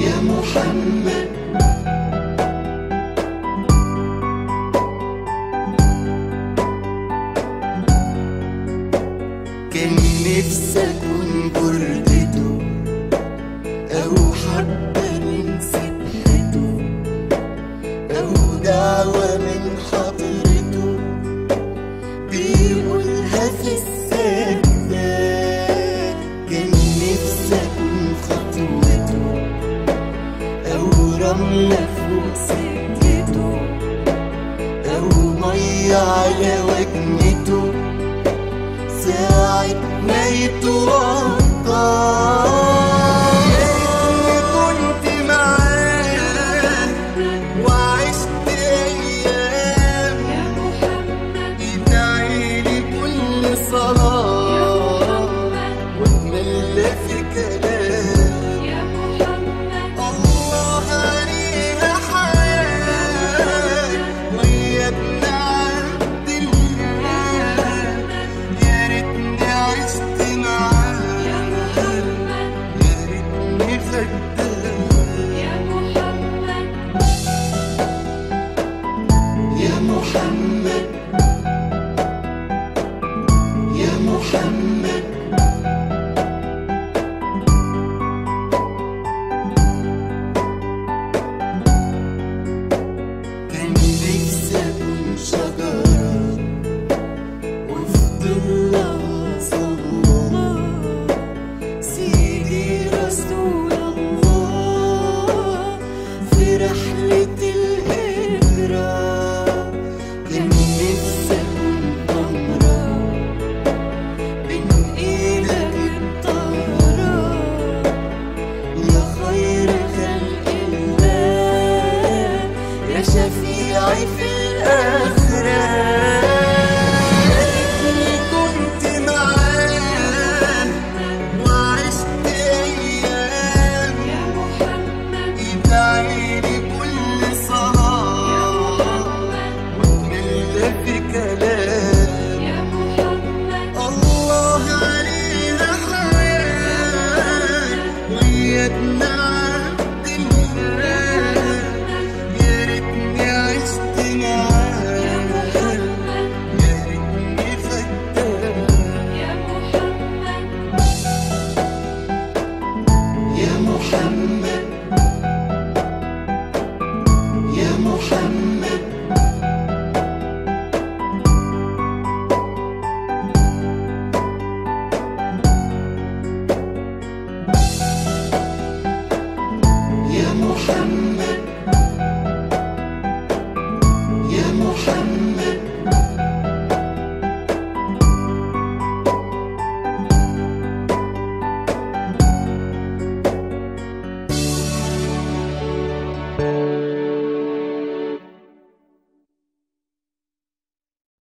يا محمد كان نفسي أكون برده عاملة فوق سكته أو مية على وجنته ساعة ما يتوقع صلاة وأتمنى فيك 甜美 شفيعي في الآخر محمد يا محمد يا محمد. يا محمد.